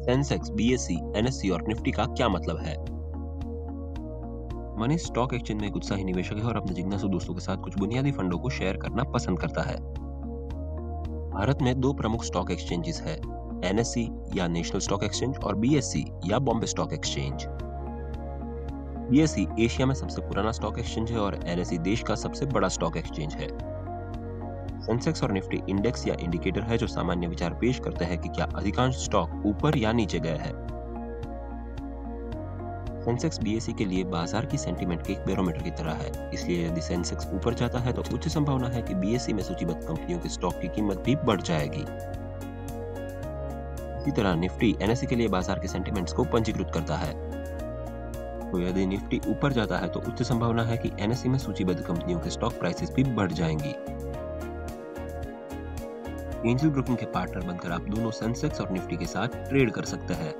Sensex, BSc, NSC और Nifty का क्या मतलब है? मनी स्टॉक एक्सचेंज में एक उत्साही निवेशक है और अपने जिज्ञासु दोस्तों के साथ कुछ बुनियादी फंडों को शेयर करना पसंद करता है। भारत में दो प्रमुख स्टॉक एक्सचेंजेस है, एनएससी या नेशनल स्टॉक एक्सचेंज और बीएससी या Bombay stock exchange. BSE Asia में सबसे पुराना स्टॉक एक्सचेंज है और एनएससी देश का सबसे बड़ा स्टॉक एक्सचेंज है। सेंसेक्स और निफ्टी इंडेक्स या इंडिकेटर है जो सामान्य विचार पेश करते हैं कि क्या अधिकांश स्टॉक ऊपर या नीचे गए हैं। सेंसेक्स बीएससी के लिए बाज़ार की सेंटीमेंट के एक बैरोमीटर की तरह है। इसलिए यदि सेंसेक्स ऊपर जाता है तो उच्च संभावना है कि बीएससी में सूचीबद्ध कंपनियों के स्टॉक की कीमत भी बढ़ जाएगी। इसी तरह निफ्टी एनएससी के लिए बाज़ार के सेंटीमेंट्स को पंजीकृत करता है। तो यदि निफ्टी ऊपर जाता है तो उच्च संभावना है कि एनएससी में सूचीबद्ध कंपनियों के स्टॉक प्राइसेस भी बढ़ जाएँगी। एंजल ब्रोकिंग के पार्टनर बनकर आप दोनों सेंसेक्स और निफ्टी के साथ ट्रेड कर सकते हैं।